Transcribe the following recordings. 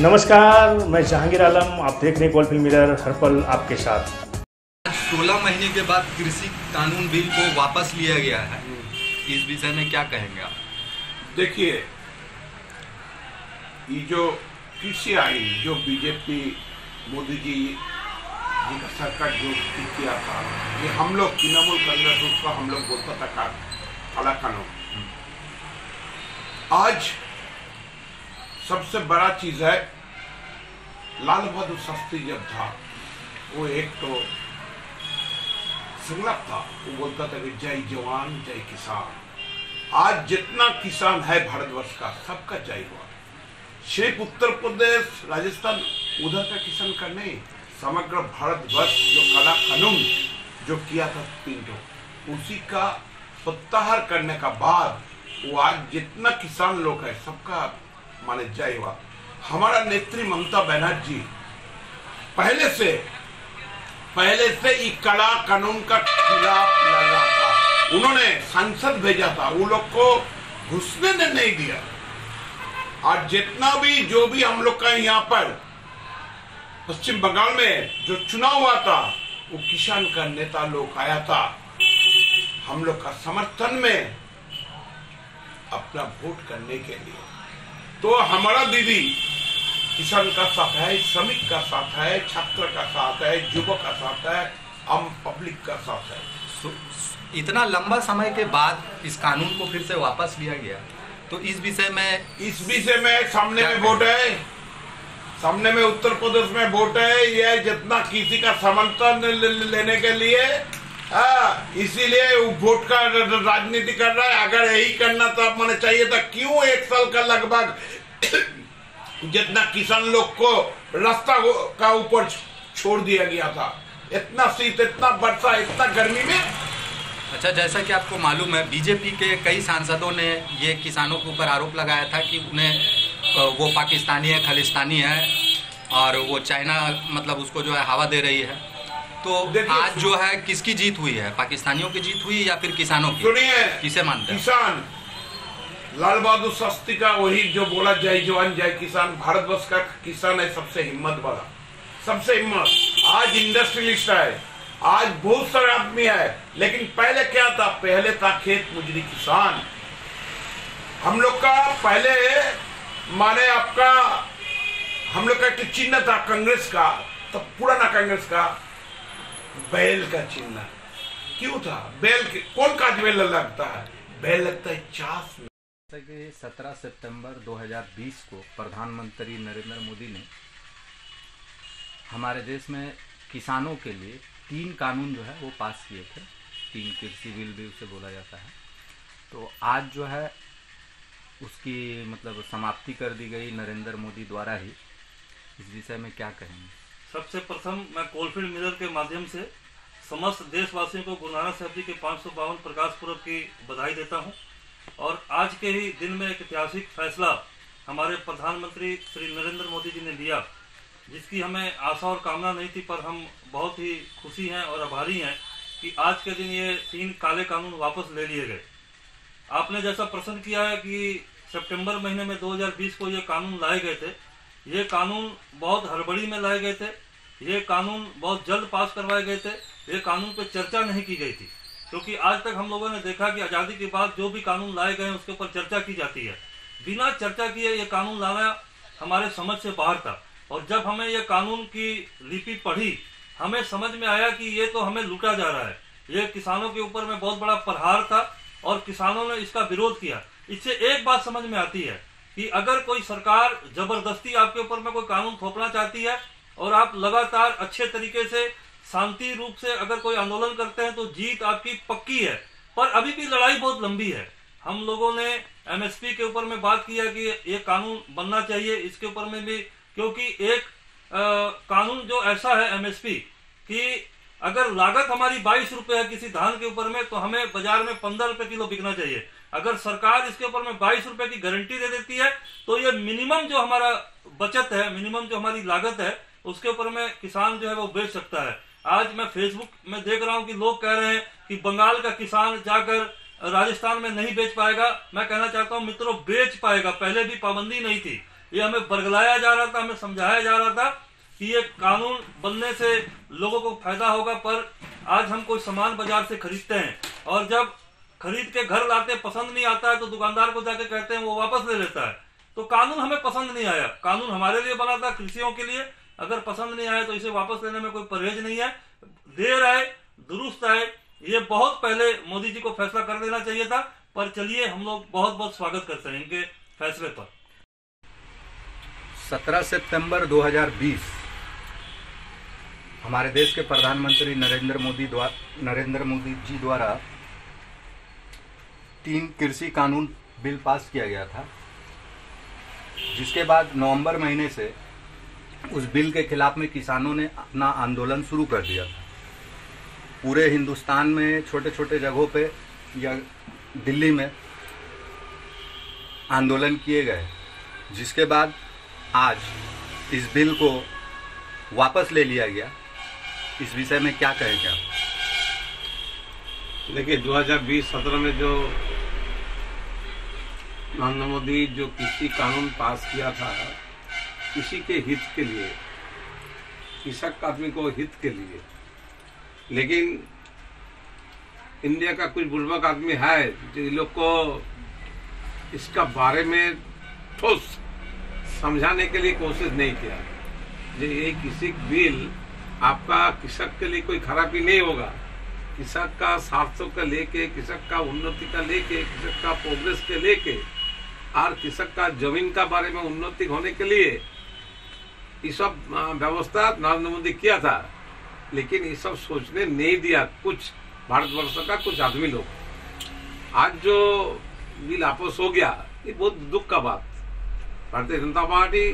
नमस्कार मैं जहांगीर आलम आप देख रहे हैं फ़िल्म मिरर हर पल आपके साथ। सोलह महीने के बाद कृषि कानून बिल को वापस लिया गया है। इस विषय में क्या कहेंगे आप? देखिए ये जो कृषि आइन जो बीजेपी मोदी जी जी का सरकार जो किया था ये हम लोग तृणमूल कांग्रेस उसको हम लोग बोलता था का, काला कानून आज सबसे बड़ा चीज़ है लाल बहादुर शास्त्री जब था वो एक तो संगलप था। वो बोलता था कि जय जवान, जय किसान। आज जितना किसान है भारतवर्ष का, सबका जय हुआ। सिर्फ़ उत्तर प्रदेश, राजस्थान, उधर का किसान का नहीं, समग्र भारतवर्ष जो कला कानून जो किया था पिंटो, उसी का प्रत्याहार करने का बाद वो आज जितना किसान लोग है, सबका माने जय हुआ। हमारा नेत्री ममता बनर्जी, पहले से पहले से ये कला कानून का खिलाफ लड़ा था। उन्होंने संसद भेजा था, वो लोग को घुसने ने नहीं दिया। और जितना भी, जो भी हम लोग का यहाँ पर, पश्चिम बंगाल में जो चुनाव हुआ था, वो किसान का नेता लोग आया था। हम लोग का समर्थन में अपना वोट करने के लिए। तो हमारा दीदी किसान का साथ है श्रमिक का साथ है छात्र का साथ है युवक का साथ है आम पब्लिक का साथ है। इतना लंबा समय के बाद इस कानून को फिर से वापस लिया गया। तो इस विषय में इस विषय में सामने में वोट है? सामने में उत्तर प्रदेश में वोट है यह जितना किसी का समर्थन लेने के लिए हाँ, इसीलिए वोट का राजनीति कर रहा है। अगर यही करना तो मैंने चाहिए था क्यों एक साल का लगभग जितना किसान लोग को रास्ता का ऊपर छोड़ दिया गया था। इतना शीत इतना वर्षा इतना गर्मी में। अच्छा जैसा कि आपको मालूम है बीजेपी के कई सांसदों ने ये किसानों के ऊपर आरोप लगाया था कि उन्हें वो पाकिस्तानी है खालिस्तानी है और वो चाइना मतलब उसको जो है हवा दे रही है। तो आज जो है किसकी जीत हुई है? पाकिस्तानियों की जीत हुई या फिर किसानों की? सुनिए किसे मानते हैं? किसान लाल बहादुर शास्त्री का वही जो बोला, जय जवान, जय किसान, भारतवर्ष का किसान है सबसे हिम्मत वाला। सबसे हिम्मत। आज इंडस्ट्रियलिस्ट है आज बहुत सारे आदमी है लेकिन पहले क्या था? पहले था खेत मुजरी किसान। हम लोग का पहले, माने आपका, हम लोग का एक चिन्ह था कांग्रेस का तब पुराना कांग्रेस का, बैल का चिन्ह। क्यों था? बैल कौन का बैल लगता है? बैल लगता है चास में। कि 17 सितंबर 2020 को प्रधानमंत्री नरेंद्र मोदी ने हमारे देश में किसानों के लिए तीन कानून जो है वो पास किए थे। तीन कृषि बिल भी उसे बोला जाता है। तो आज जो है उसकी मतलब समाप्ति कर दी गई नरेंद्र मोदी द्वारा ही। इस विषय में क्या कहेंगे? सबसे प्रथम मैं कोलफील्ड मिरर के माध्यम से समस्त देशवासियों को गुरु नानक साहब जी के पाँच सौ बावन प्रकाश पूर्व की बधाई देता हूँ। और आज के ही दिन में एक ऐतिहासिक फैसला हमारे प्रधानमंत्री श्री नरेंद्र मोदी जी ने लिया, जिसकी हमें आशा और कामना नहीं थी, पर हम बहुत ही खुशी हैं और आभारी हैं कि आज के दिन ये तीन काले कानून वापस ले लिए गए। आपने जैसा प्रश्न किया है कि सितंबर महीने में 2020 को ये कानून लाए गए थे, ये कानून बहुत हड़बड़ी में लाए गए थे, ये कानून बहुत जल्द पास करवाए गए थे, ये कानून पर चर्चा नहीं की गई थी। क्योंकि आज तक हम लोगों ने देखा कि आज़ादी के बाद जो भी कानून लाए गए उसके ऊपर चर्चा की जाती है। बिना चर्चा किए ये कानून लाना हमारे समझ से बाहर था। और जब हमें ये कानून की लिपि पढ़ी, हमें समझ में आया कि ये तो हमें लूटा जा रहा है। ये किसानों के ऊपर में बहुत बड़ा प्रहार था और किसानों ने इसका विरोध किया। इससे एक बात समझ में आती है कि अगर कोई सरकार ज़बरदस्ती आपके ऊपर में कोई कानून थोपना चाहती है और आप लगातार अच्छे तरीके से शांति रूप से अगर कोई आंदोलन करते हैं तो जीत आपकी पक्की है। पर अभी भी लड़ाई बहुत लंबी है। हम लोगों ने एमएसपी के ऊपर में बात किया कि ये कानून बनना चाहिए इसके ऊपर में भी क्योंकि एक आ, कानून जो ऐसा है एमएसपी कि अगर लागत हमारी बाईस रुपए है किसी धान के ऊपर में तो हमें बाज़ार में पंद्रह रुपए किलो बिकना चाहिए। अगर सरकार इसके ऊपर में बाईस रुपए की गारंटी दे देती है तो ये मिनिमम जो हमारा बचत है मिनिमम जो हमारी लागत है उसके ऊपर में किसान जो है वो बेच सकता है। आज मैं फेसबुक में देख रहा हूँ कि लोग कह रहे हैं कि बंगाल का किसान जाकर राजस्थान में नहीं बेच पाएगा। मैं कहना चाहता हूँ, मित्रों, बेच पाएगा। पहले भी पाबंदी नहीं थी। ये हमें बरगलाया जा रहा था, हमें समझाया जा रहा था कि ये कानून बनने से लोगों को फ़ायदा होगा, पर आज हम कोई सामान बाज़ार से खरीदते हैं और जब खरीद के घर लाते पसंद नहीं आता है तो दुकानदार को जाके कहते हैं, वो वापस ले लेता है। तो कानून हमें पसंद नहीं आया। कानून हमारे लिए बना था, कृषियों के लिए। अगर पसंद नहीं आए तो इसे वापस लेने में कोई परहेज नहीं है। देर आए, दुरुस्त आए, ये बहुत पहले मोदी जी को फैसला कर देना चाहिए था, पर चलिए हम लोग बहुत बहुत स्वागत करते हैं इनके फैसले पर। 17 सितंबर 2020 हमारे देश के प्रधानमंत्री नरेंद्र मोदी द्वारा नरेंद्र मोदी जी द्वारा तीन कृषि कानून बिल पास किया गया था, जिसके बाद नवंबर महीने से उस बिल के खिलाफ में किसानों ने अपना आंदोलन शुरू कर दिया था। पूरे हिंदुस्तान में छोटे छोटे जगहों पे या दिल्ली में आंदोलन किए गए, जिसके बाद आज इस बिल को वापस ले लिया गया। इस विषय में क्या कहेंगे आप देखिए 2020-17 में जो नरेंद्र मोदी जो कृषि कानून पास किया था किसी के हित के लिए कृषक आदमी को हित के लिए। लेकिन इंडिया का कुछ बुर्बक आदमी है, जो लोग को इसका बारे में ठोस समझाने के लिए कोशिश नहीं किया। जो ये किसी बिल आपका कृषक के लिए कोई खराबी नहीं होगा। कृषक का स्वार्थों का लेके कृषक का उन्नति का लेके कृषक का प्रोग्रेस के लेके, और कृषक का ज़मीन का बारे में उन्नति होने के लिए ये सब व्यवस्था नरेंद्र मोदी किया था, लेकिन ये सब सोचने नहीं दिया कुछ भारतवर्ष का कुछ आदमी लोग। आज जो बिल आपस हो गया, ये बहुत दुख का बात। भारतीय जनता पार्टी,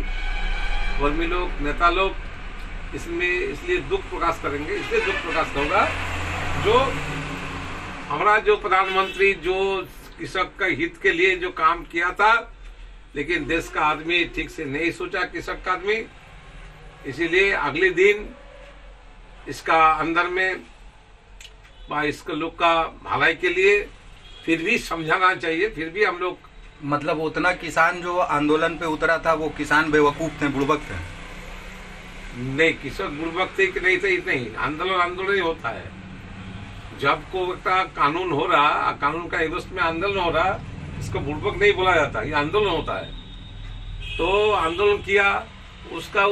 कर्मी लोग, नेता लोग इसमें, इसलिए दुख प्रकाश करेंगे, इसलिए दुख प्रकाश होगा जो हमारा जो प्रधानमंत्री, जो कृषक का हित के लिए जो काम किया था, लेकिन देश का आदमी ठीक से नहीं सोचा, कृषक का आदमी। इसीलिए अगले दिन इसका अंदर में इसका लोग का भलाई के लिए फिर भी समझाना चाहिए फिर भी हम लोग मतलब उतना किसान जो आंदोलन पे उतरा था वो किसान बेवकूफ़ थे बुड़बक थे? नहीं कृषक बुड़बक थे कि नहीं थे नहीं। आंदोलन आंदोलन ही होता है। जब को कानून हो रहा कानून का एगोस्ट में आंदोलन हो रहा इसको बुड़बक नहीं बोला जाता ये आंदोलन होता है। तो आंदोलन किया उसका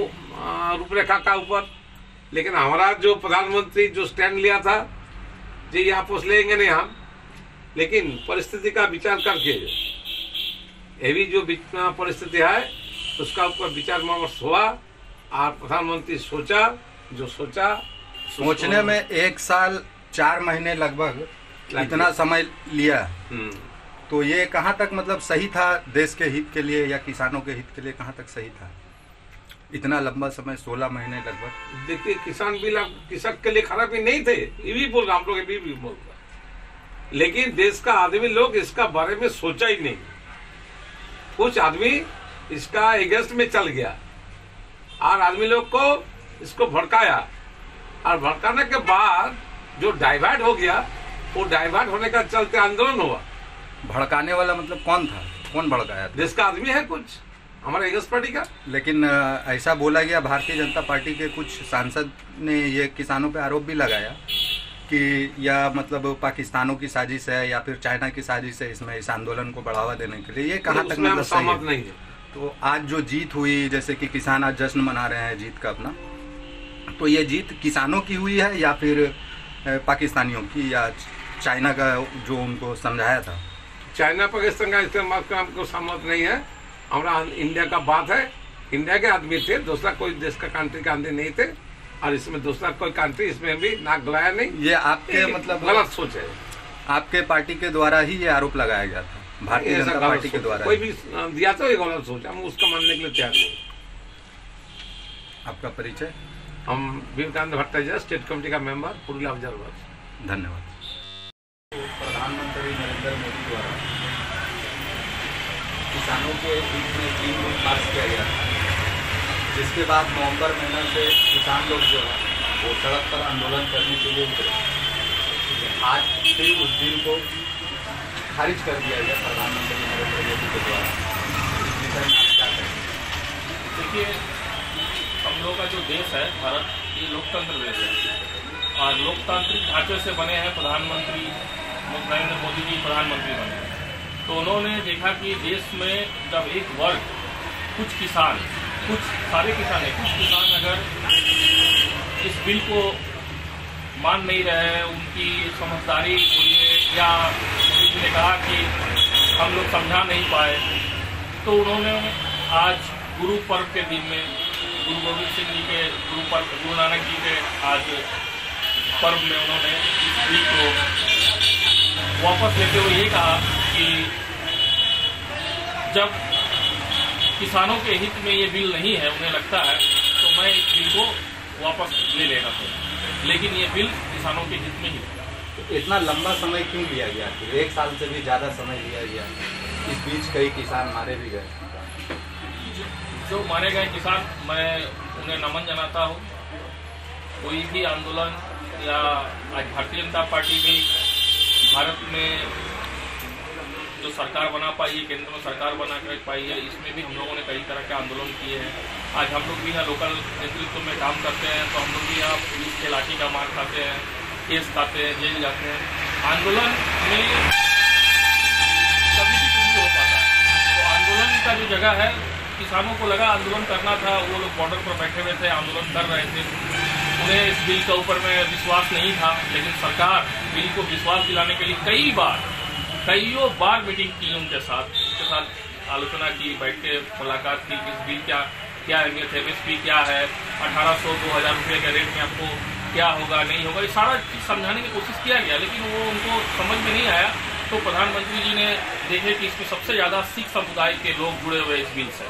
रूपरेखा का ऊपर। लेकिन हमारा जो प्रधानमंत्री जो स्टैंड लिया था जो ये आपस लेंगे नहीं हम। लेकिन परिस्थिति का विचार करके ये भी जो परिस्थिति है उसका ऊपर विचार विमर्श हुआ और प्रधानमंत्री सोचा जो सोचा सोचने में एक साल चार महीने लगभग। इतना समय लिया। हम्म। तो ये कहाँ तक मतलब सही था देश के हित के लिए या किसानों के हित के लिए कहाँ तक सही था? इतना लंबा समय सोलह महीने लगभग। देखिए किसान बिल अब कृषक के लिए खराबी नहीं थे ये भी बोल रहा हम लोग भी, भी बोल रहा लेकिन देश का आदमी लोग इसका बारे में सोचा ही नहीं। कुछ आदमी इसका अगेंस्ट में चल गया और आदमी लोग को इसको भड़काया। और भड़काने के बाद जो डाइवर्ट हो गया वो डाइवर्ट होने का चलते आंदोलन हुआ। भड़काने वाला मतलब कौन था? कौन भड़काया देश का आदमी है कुछ। हमारे अगेंस्ट पार्टी का? लेकिन ऐसा बोला गया भारतीय जनता पार्टी के कुछ सांसद ने ये किसानों पे आरोप भी लगाया कि या मतलब पाकिस्तानों की साजिश है या फिर चाइना की साजिश है इसमें इस आंदोलन को बढ़ावा देने के लिए। ये कहाँ तक मतलब सही है? नहीं है। तो आज जो जीत हुई जैसे कि किसान आज जश्न मना रहे हैं जीत का अपना तो ये जीत किसानों की हुई है या फिर पाकिस्तानियों की या चाइना का जो उनको समझाया था? चाइना पाकिस्तान का इस्तेमाल का हमको सहमत नहीं है। हमारा इंडिया का बात है। इंडिया के आदमी थे दूसरा कोई देश का कंट्री के आदमी नहीं थे। और इसमें दूसरा कोई कंट्री इसमें भी नाक गलाया नहीं। ये आपके ये मतलब गलत सोच है। आपके पार्टी के द्वारा ही ये आरोप लगाया गया था। भारतीय जनता पार्टी के द्वारा कोई भी दिया तो ये गलत सोच हम उसका मानने के लिए तैयार नहीं। आपका परिचय? हम विवेकानंद भट्टाचार्य स्टेट कमेटी का मेंबर पुरुलिया ऑब्जर्वर धन्यवाद। प्रधानमंत्री नरेंद्र मोदी द्वारा किसानों के बीच में तीन बिल पास किया गया। था जिसके बाद नवंबर महीने से किसान लोग जो है, वो सड़क पर आंदोलन करने के लिए उतरे। आज फिर उस बिल को खारिज कर दिया गया प्रधानमंत्री नरेंद्र मोदी के द्वारा। देखिए, हम लोग का जो देश है, भारत, ये लोकतंत्र देश है। और लोकतांत्रिक ढांचे से बने हैं प्रधानमंत्री, नरेंद्र मोदी जी प्रधानमंत्री बने हैं। तो उन्होंने देखा कि देश में जब एक वर्ग, कुछ किसान, कुछ सारे किसान हैं कुछ किसान अगर इस बिल को मान नहीं रहे, उनकी समझदारी बोलिए या जी ने कहा कि हम लोग समझा नहीं पाए तो उन्होंने आज गुरु पर्व के दिन में, गुरु गोविंद सिंह जी के, गुरु पर्व, गुरु नानक जी के आज पर्व में उन्होंने इस बिल को वापस लेते हुए ये कहा कि जब किसानों के हित में ये बिल नहीं है उन्हें लगता है तो मैं इस बिल को वापस ले लेना चाहूँ लेकिन ये बिल किसानों के हित में ही है। तो इतना लंबा समय क्यों लिया गया? एक साल से भी ज़्यादा समय लिया गया। इस बीच कई किसान मारे भी गए। जो मारे गए किसान मैं उन्हें नमन जनाता हूँ। कोई भी आंदोलन या आज भारतीय जनता पार्टी भी भारत में जो सरकार बना पाई है, केंद्र में सरकार बना कर पाई है, इसमें भी हम लोगों ने कई तरह के आंदोलन किए हैं। आज हम लोग भी यहाँ लोकल नेतृत्व में काम करते हैं तो हम लोग भी यहाँ पुलिस के लाठी का मार खाते हैं, केस खाते हैं, जेल जाते हैं। आंदोलन में कभी भी कुछ हो पाता। तो आंदोलन का जो जगह है, किसानों को लगा आंदोलन करना था, वो लोग बॉर्डर पर बैठे हुए थे, आंदोलन कर रहे थे। उन्हें इस बिल के ऊपर में विश्वास नहीं था, लेकिन सरकार बिल को विश्वास दिलाने के लिए कई बार कईयों बार मीटिंग की उनके साथ उनके साथ आलोचना की बैठ के मुलाकात की कि इस बिल क्या क्या अहमियत है एम क्या है, अठारह सौ, दो हज़ार रुपये के रेट में आपको क्या होगा, नहीं होगा, ये सारा चीज़ समझाने की कोशिश किया गया, लेकिन वो उनको समझ में नहीं आया। तो प्रधानमंत्री जी ने देखे कि इसमें सबसे ज़्यादा सिख समुदाय के लोग जुड़े हुए इस बिल से,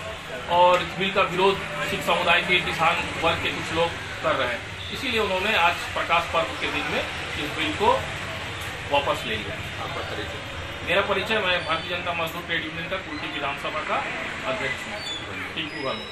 और इस बिल का विरोध सिख समुदाय के किसान वर्ग के कुछ लोग कर रहे हैं। इसीलिए उन्होंने आज प्रकाश पर्व के दिन में इस बिल को वापस ले लिया। मेरा परिचय, मैं भारतीय जनता मजदूर ट्रेड यूनियन का कुल्टी विधानसभा का अध्यक्ष हूँ। टिंकू वर्मा